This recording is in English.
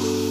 you